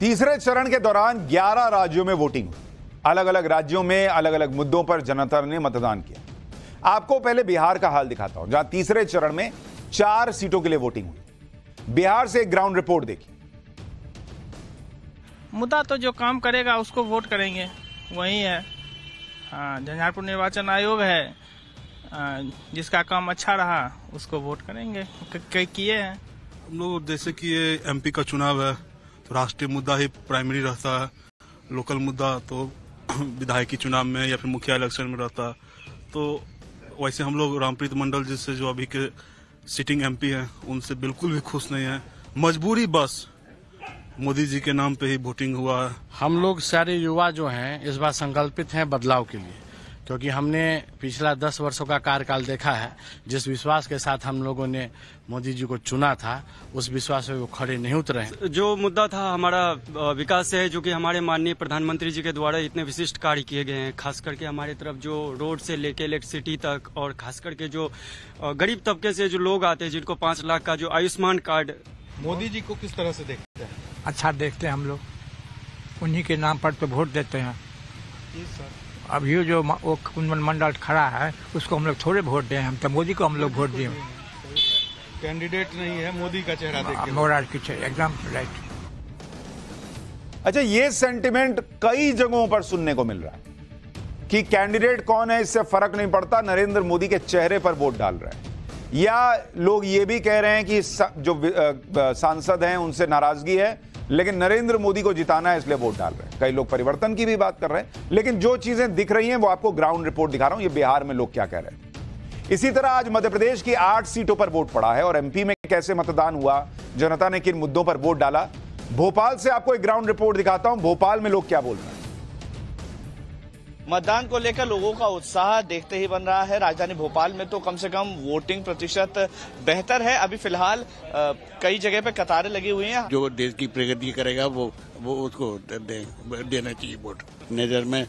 तीसरे चरण के दौरान 11 राज्यों में वोटिंग हुई। अलग अलग राज्यों में अलग अलग मुद्दों पर जनता ने मतदान किया। आपको पहले बिहार का हाल दिखाता हूँ जहाँ तीसरे चरण में चार सीटों के लिए वोटिंग हुई। बिहार से एक ग्राउंड रिपोर्ट देखी मुद्दा तो जो काम करेगा उसको वोट करेंगे वही है। हाँ झंझारपुर निर्वाचन आयोग है आ, जिसका काम अच्छा रहा उसको वोट करेंगे। किए हैं। हम लोग जैसे कि ये एमपी का चुनाव है। तो राष्ट्रीय मुद्दा ही प्राइमरी रहता है लोकल मुद्दा तो विधायकी चुनाव में या फिर मुखिया इलेक्शन में रहता। तो वैसे हम लोग रामप्रीत मंडल जी से जो अभी के सिटिंग एमपी हैं, उनसे बिल्कुल भी खुश नहीं है। मजबूरी बस, मोदी जी के नाम पे ही वोटिंग हुआ। है हम लोग सारे युवा जो हैं, इस बार संकल्पित हैं बदलाव के लिए। क्योंकि हमने पिछला दस वर्षों का कार्यकाल देखा है जिस विश्वास के साथ हम लोगों ने मोदी जी को चुना था उस विश्वास में वो खड़े नहीं उतरे हैं। जो मुद्दा था हमारा विकास से है जो कि हमारे माननीय प्रधानमंत्री जी के द्वारा इतने विशिष्ट कार्य किए गए हैं खास करके हमारे तरफ़ जो रोड से लेके इलेक्ट्रिसिटी तक और खास करके जो गरीब तबके से जो लोग आते हैं जिनको पाँच लाख का जो आयुष्मान कार्ड। मोदी जी को किस तरह से देखते हैं? अच्छा देखते हैं हम लोग। उन्हीं के नाम पर तो वोट देते हैं। अभी जो वो कुंदन मंडल खड़ा है उसको हम लोग थोड़े वोट दें हम तो मोदी को हम लोग वोट दिए कैंडिडेट नहीं है मोदी का चेहरा देख के मोराज की एकदम राइट अच्छा ये सेंटिमेंट कई जगहों पर सुनने को मिल रहा है कि कैंडिडेट कौन है इससे फ़र्क नहीं पड़ता नरेंद्र मोदी के चेहरे पर वोट डाल रहे हैं। या लोग ये भी कह रहे हैं कि जो सांसद हैं उनसे नाराज़गी है लेकिन नरेंद्र मोदी को जिताना है, इसलिए वोट डाल रहे हैं। कई लोग परिवर्तन की भी बात कर रहे हैं, लेकिन जो चीज़ें दिख रही हैं, वो आपको ग्राउंड रिपोर्ट दिखा रहा हूँ, ये बिहार में लोग क्या कह रहे हैं। इसी तरह आज मध्य प्रदेश की आठ सीटों पर वोट पड़ा है, और एमपी में कैसे मतदान हुआ, जनता ने किन मुद्दों पर वोट डाला, भोपाल से आपको एक ग्राउंड रिपोर्ट दिखाता हूँ, भोपाल में लोग क्या बोल रहे हैं? मतदान को लेकर लोगों का उत्साह देखते ही बन रहा है। राजधानी भोपाल में तो कम से कम वोटिंग प्रतिशत बेहतर है। अभी फ़िलहाल कई जगह पे कतारें लगी हुई हैं। जो देश की प्रगति करेगा वो वो उसको दे, देना चाहिए वोट। नज़र में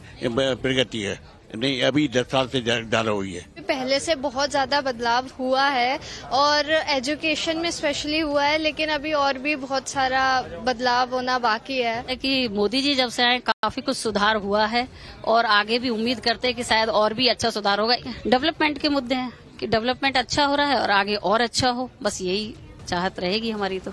प्रगति है। नहीं अभी दस साल से ज्या- ज़्यादा हुई है। पहले से बहुत ज़्यादा बदलाव हुआ है और एजुकेशन में स्पेशली हुआ है लेकिन अभी और भी बहुत सारा बदलाव होना बाकी है। कि मोदी जी जब से आए काफ़ी कुछ सुधार हुआ है और आगे भी उम्मीद करते हैं कि शायद और भी अच्छा सुधार होगा। डेवलपमेंट के मुद्दे हैं कि डेवलपमेंट अच्छा हो रहा है और आगे और अच्छा हो बस यही चाहत रहेगी हमारी तो।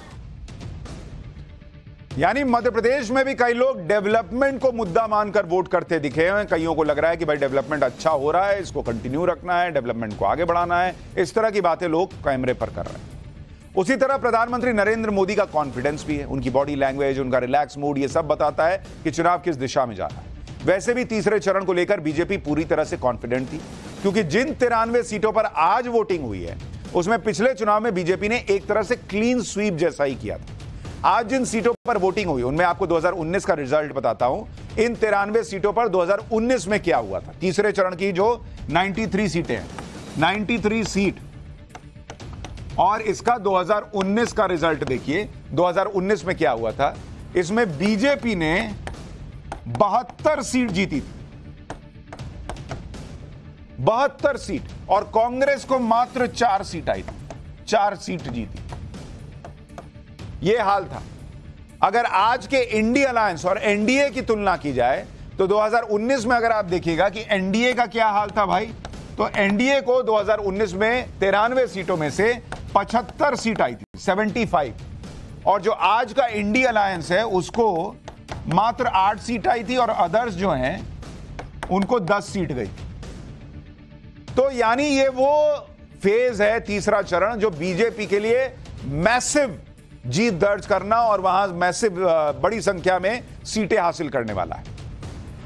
यानी मध्य प्रदेश में भी कई लोग डेवलपमेंट को मुद्दा मानकर वोट करते दिखे हैं। कईयों को लग रहा है कि भाई डेवलपमेंट अच्छा हो रहा है, इसको कंटिन्यू रखना है, डेवलपमेंट को आगे बढ़ाना है। इस तरह की बातें लोग कैमरे पर कर रहे हैं। उसी तरह प्रधानमंत्री नरेंद्र मोदी का कॉन्फिडेंस भी है। उनकी बॉडी लैंग्वेज उनका रिलैक्स मूड ये सब बताता है कि चुनाव किस दिशा में जा रहा है। वैसे भी तीसरे चरण को लेकर बीजेपी पूरी तरह से कॉन्फिडेंट थी, क्योंकि जिन तिरानवे सीटों पर आज वोटिंग हुई है, उसमें पिछले चुनाव में बीजेपी ने एक तरह से क्लीन स्वीप जैसा ही किया था। आज जिन सीटों पर वोटिंग हुई, उनमें आपको 2019 का रिज़ल्ट बताता हूँ। इन तिरानवे सीटों पर 2019 में क्या हुआ था? तीसरे चरण की जो 93 सीटें हैं 93 सीट। और इसका 2019 का रिज़ल्ट देखिए 2019 में क्या हुआ था? इसमें बीजेपी ने बहत्तर सीट जीती थी। बहत्तर सीट। और कांग्रेस को मात्र चार सीट आई थी, चार सीट जीती यह हाल था। अगर आज के इंडिया अलायंस और एनडीए की तुलना की जाए तो 2019 में अगर आप देखिएगा कि एनडीए का क्या हाल था भाई तो एनडीए को 2019 में तिरानवे सीटों में से 75 सीट आई थी 75 और जो आज का इंडिया अलायंस है, उसको मात्र आठ सीट आई थी और अदर्स जो हैं, उनको 10 सीट गई तो यानी ये वो फ़ेज़ है, तीसरा चरण, जो बीजेपी के लिए मैसिव जीत दर्ज करना और वहाँ मैसिव बड़ी संख्या में सीटें हासिल करने वाला है।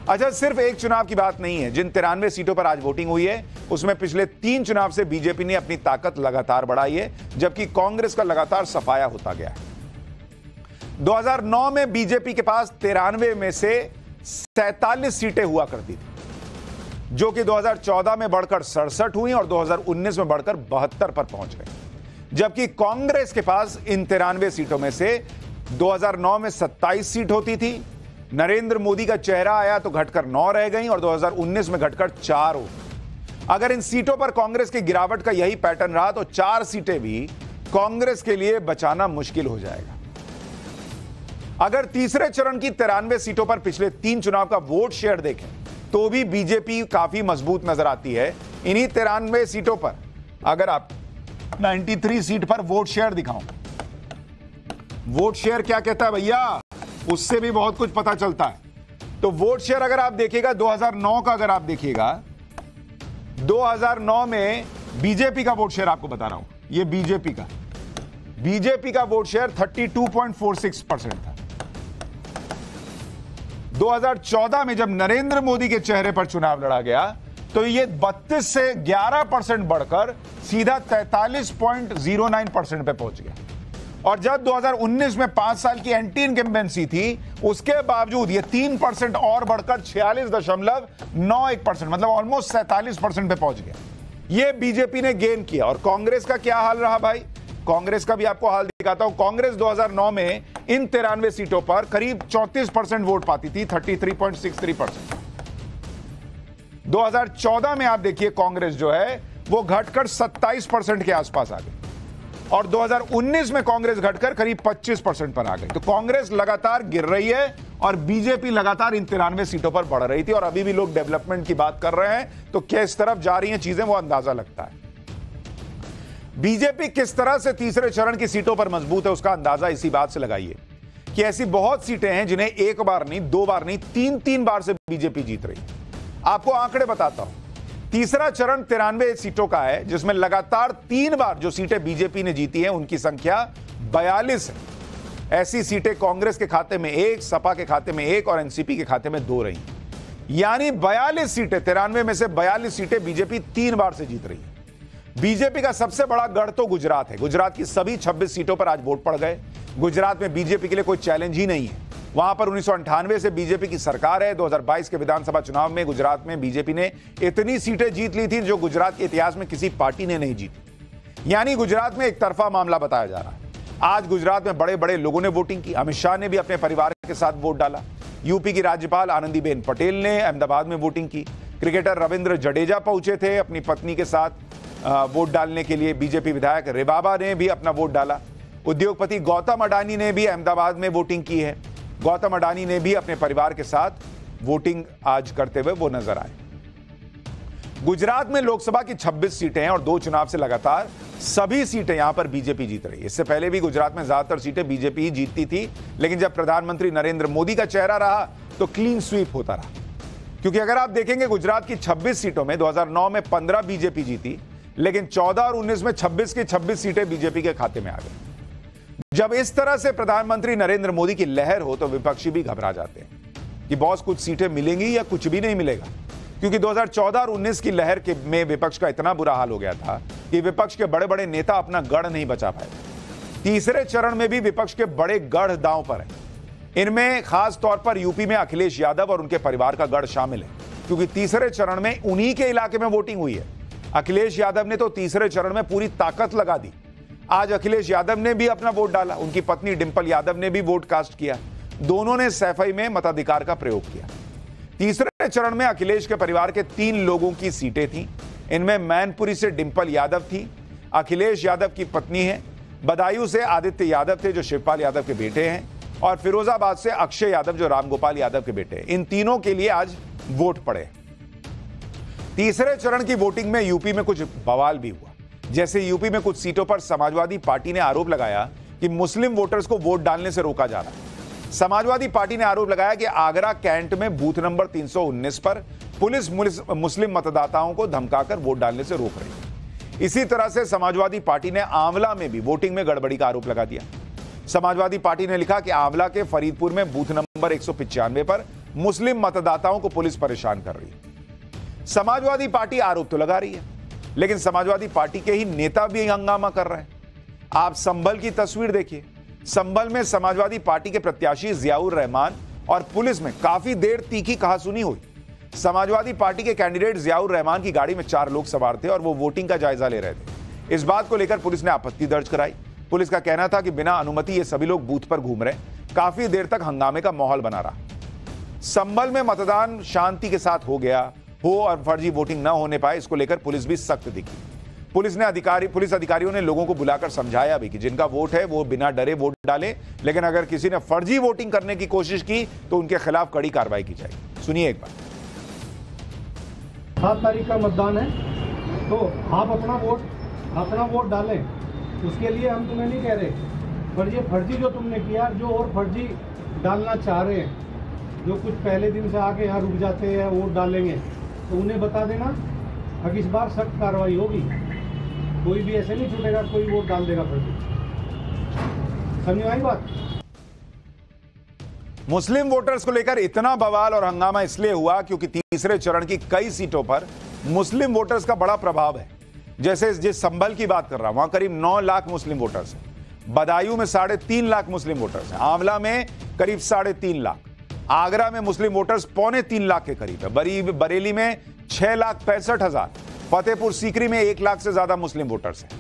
अच्छा सिर्फ़ एक चुनाव की बात नहीं है। जिन तिरानवे सीटों पर आज वोटिंग हुई है, उसमें पिछले तीन चुनाव से बीजेपी ने अपनी ताकत लगातार बढ़ाई है, जबकि कांग्रेस का लगातार सफाया होता गया है। 2009 में बीजेपी के पास तिरानवे में से सैतालीस सीटें हुआ करती थी, जो कि 2014 में बढ़कर सड़सठ हुई और 2019 में बढ़कर बहत्तर पर पहुँच गई। जबकि कांग्रेस के पास इन तिरानवे सीटों में से 2009 में 27 सीट होती थी। नरेंद्र मोदी का चेहरा आया तो घटकर 9 रह गई और 2019 में घटकर चार हो अगर इन सीटों पर कांग्रेस की गिरावट का यही पैटर्न रहा तो चार सीटें भी कांग्रेस के लिए बचाना मुश्किल हो जाएगा। अगर तीसरे चरण की तिरानवे सीटों पर पिछले तीन चुनाव का वोट शेयर देखें तो भी बीजेपी काफ़ी मज़बूत नज़र आती है इन्हीं तिरानवे सीटों पर। अगर आप 93 सीट पर वोट शेयर दिखाऊँ। वोट शेयर क्या कहता है भैया? उससे भी बहुत कुछ पता चलता है। तो वोट शेयर अगर आप देखिएगा 2009 का अगर आप देखिएगा 2009 में बीजेपी का वोट शेयर आपको बता रहा हूँ। ये बीजेपी का। बीजेपी का वोट शेयर 32.46 परसेंट था। 2014 में जब नरेंद्र मोदी के चेहरे पर चुनाव लड़ा गया तो ये 32 से 11 परसेंट बढ़कर सीधा 43.09 परसेंट पे पहुँच गया। और जब 2019 में पाँच साल की एंटी इनकम्बेंसी थी, उसके बावजूद ये तीन परसेंट और बढ़कर छियालीस दशमलव नौ एक परसेंट मतलब ऑलमोस्ट सैतालीस परसेंट पे पहुँच गया। ये बीजेपी ने गेन किया। और कांग्रेस का क्या हाल रहा भाई? कांग्रेस का भी आपको हाल दिखाता हूँ। कांग्रेस 2009 में इन तिरानवे सीटों पर करीब 34 परसेंट वोट पाती थी 33.63 परसेंट। 2014 में आप देखिए कांग्रेस जो है, वो घटकर 27 परसेंट के आसपास आ गई। और 2019 में कांग्रेस घटकर करीब 25 परसेंट पर आ गई। तो कांग्रेस लगातार गिर रही है और बीजेपी लगातार इन तिरानवे सीटों पर बढ़ रही थी और अभी भी लोग डेवलपमेंट की बात कर रहे हैं तो किस तरफ़ जा रही हैं चीज़ें वो अंदाज़ा लगता है। बीजेपी किस तरह से तीसरे चरण की सीटों पर मज़बूत है उसका अंदाज़ा इसी बात से लगाइए कि ऐसी बहुत सीटें हैं जिन्हें एक बार नहीं, दो बार नहीं तीन तीन बार से बीजेपी जीत रही। आपको आंकड़े बताता हूँ। तीसरा चरण तिरानवे सीटों का है, जिसमें लगातार तीन बार जो सीटें बीजेपी ने जीती हैं, उनकी संख्या बयालीस है। ऐसी सीटें कांग्रेस के खाते में एक, सपा के खाते में एक और एनसीपी के खाते में दो रही यानी बयालीस सीटें, तिरानवे में से बयालीस सीटें बीजेपी तीन बार से जीत रही है। बीजेपी का सबसे बड़ा गढ़ तो गुजरात है। गुजरात की सभी 26 सीटों पर आज वोट पड़ गए। गुजरात में बीजेपी के लिए कोई चैलेंज ही नहीं है। वहाँ पर उन्नीस से बीजेपी की सरकार है। 2022 के विधानसभा चुनाव में गुजरात में बीजेपी ने इतनी सीटें जीत ली थी जो गुजरात के इतिहास में किसी पार्टी ने नहीं जीती। यानी गुजरात में एक तरफा मामला बताया जा रहा है। आज गुजरात में बड़े बड़े लोगों ने वोटिंग की। अमित शाह ने भी अपने परिवार के साथ वोट डाला। यूपी की राज्यपाल आनंदीबेन पटेल ने अहमदाबाद में वोटिंग की। क्रिकेटर रविंद्र जडेजा पहुँचे थे अपनी पत्नी के साथ वोट डालने के लिए। बीजेपी विधायक रेबाबा ने भी अपना वोट डाला। उद्योगपति गौतम अडानी ने भी अहमदाबाद में वोटिंग की है। गौतम अडानी ने भी अपने परिवार के साथ वोटिंग आज करते हुए वो नज़र आए। गुजरात में लोकसभा की 26 सीटें हैं और दो चुनाव से लगातार सभी सीटें यहाँ पर बीजेपी जीत रही है। इससे पहले भी गुजरात में ज़्यादातर सीटें बीजेपी ही जीतती थी, लेकिन जब प्रधानमंत्री नरेंद्र मोदी का चेहरा रहा तो क्लीन स्वीप होता रहा। क्योंकि अगर आप देखेंगे, गुजरात की 26 सीटों में 2009 में 15 बीजेपी जीती, लेकिन 14 और 19 में 26 की 26 सीटें बीजेपी के खाते में आ गई। जब इस तरह से प्रधानमंत्री नरेंद्र मोदी की लहर हो तो विपक्षी भी घबरा जाते हैं कि बॉस कुछ सीटें मिलेंगी या कुछ भी नहीं मिलेगा। क्योंकि 2014 और 19 की लहर के में विपक्ष का इतना बुरा हाल हो गया था कि विपक्ष के बड़े बड़े नेता अपना गढ़ नहीं बचा पाए। तीसरे चरण में भी विपक्ष के बड़े गढ़ दांव पर है। इनमें खास तौर पर यूपी में अखिलेश यादव और उनके परिवार का गढ़ शामिल है। क्योंकि तीसरे चरण में उन्हीं के इलाके में वोटिंग हुई है। अखिलेश यादव ने तो तीसरे चरण में पूरी ताकत लगा दी। आज अखिलेश यादव ने भी अपना वोट डाला। उनकी पत्नी डिंपल यादव ने भी वोट कास्ट किया। दोनों ने सैफई में मताधिकार का प्रयोग किया। तीसरे चरण में अखिलेश के परिवार के तीन लोगों की सीटें थी। इनमें मैनपुरी से डिंपल यादव थी। अखिलेश यादव की पत्नी है। बदायूं से आदित्य यादव थे, जो शिवपाल यादव के बेटे हैं। और फिरोजाबाद से अक्षय यादव, जो रामगोपाल यादव के बेटे हैं। इन तीनों के लिए आज वोट पड़े। तीसरे चरण की वोटिंग में यूपी में कुछ बवाल भी हुआ। जैसे यूपी में कुछ सीटों पर समाजवादी पार्टी ने आरोप लगाया कि मुस्लिम वोटर्स को वोट डालने से रोका जा रहा है समाजवादी पार्टी ने आरोप लगाया कि आगरा कैंट में बूथ नंबर 319 पर पुलिस मुस्लिम मतदाताओं को धमकाकर वोट डालने से रोक रही है इसी तरह से समाजवादी पार्टी ने आंवला में भी वोटिंग में गड़बड़ी का आरोप लगा दिया। समाजवादी पार्टी ने लिखा कि आंवला के फरीदपुर में बूथ नंबर एक पर मुस्लिम मतदाताओं को पुलिस परेशान कर रही है। समाजवादी पार्टी आरोप तो लगा रही है। लेकिन समाजवादी पार्टी के ही नेता भी हंगामा कर रहे हैं। आप संभल की तस्वीर देखिए। संभल में समाजवादी पार्टी के प्रत्याशी जियाउर रहमान और पुलिस में काफ़ी देर तीखी कहासुनी हुई। समाजवादी पार्टी के कैंडिडेट जियाउर रहमान की गाड़ी में चार लोग सवार थे और वो वोटिंग का जायजा ले रहे थे। इस बात को लेकर पुलिस ने आपत्ति दर्ज कराई। पुलिस का कहना था कि बिना अनुमति ये सभी लोग बूथ पर घूम रहे काफ़ी देर तक हंगामे का माहौल बना रहा। संबल में मतदान शांति के साथ हो गया। हो और फर्जी वोटिंग न होने पाए, इसको लेकर पुलिस भी सख्त दिखी। पुलिस ने अधिकारी, पुलिस अधिकारियों ने लोगों को बुलाकर समझाया भी कि जिनका वोट है, वो बिना डरे वोट डालें, लेकिन अगर किसी ने फर्जी वोटिंग करने की कोशिश की तो उनके खिलाफ कड़ी कार्रवाई की जाएगी। सुनिए एक बार। सात तारीख का मतदान है तो आप अपना वोट अपना वोट डालें। उसके लिए हम तुम्हें नहीं कह रहे, पर ये फर्जी जो तुमने किया, जो और फर्जी डालना चाह रहे हैं, जो कुछ पहले दिन से आके यहाँ रुक जाते हैं, वोट डालेंगे। तो उन्हें बता देना अब इस बार सख्त कार्रवाई होगी। कोई भी ऐसे नहीं छूटेगा, कोई वोट डाल देगा फर्जी समझ आई बात? मुस्लिम वोटर्स को लेकर इतना बवाल और हंगामा इसलिए हुआ क्योंकि तीसरे चरण की कई सीटों पर मुस्लिम वोटर्स का बड़ा प्रभाव है। जैसे जिस संभल की बात कर रहा हूँ, वहाँ करीब 9 लाख मुस्लिम वोटर्स हैं। बदायूं में साढ़े तीन लाख मुस्लिम वोटर्स हैं। आंवला में करीब साढ़े तीन लाख। आगरा में मुस्लिम वोटर्स पौने तीन लाख के करीब है। बरी बरेली में छह लाख पैंसठ हज़ार, फतेहपुर सीकरी में एक लाख से ज़्यादा मुस्लिम वोटर्स हैं।